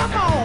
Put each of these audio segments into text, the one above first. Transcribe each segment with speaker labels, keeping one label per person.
Speaker 1: Come on.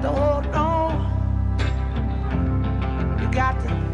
Speaker 1: Got to hold on. You got to